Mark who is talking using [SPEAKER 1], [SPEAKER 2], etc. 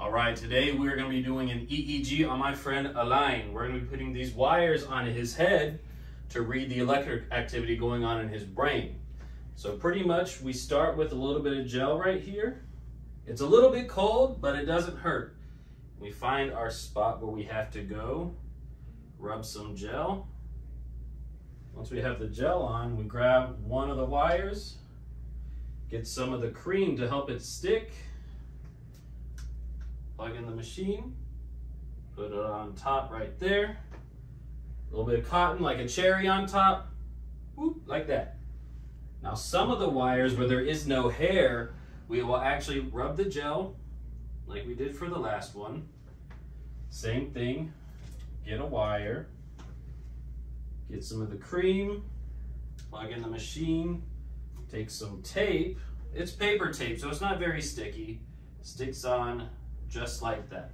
[SPEAKER 1] All right, today we're going to be doing an EEG on my friend Alain. We're to be putting these wires on his head to read the electric activity going on in his brain. So pretty much we start with a little bit of gel right here. It's a little bit cold, but it doesn't hurt. We find our spot where we have to go, rub some gel. Once we have the gel on, we grab one of the wires, get some of the cream to help it stick, plug in the machine, put it on top right there. A little bit of cotton like a cherry on top, whoop, like that. Now some of the wires where there is no hair, we will actually rub the gel like we did for the last one. Same thing, get a wire, get some of the cream, plug in the machine, take some tape. It's paper tape, so it's not very sticky. Sticks on just like that.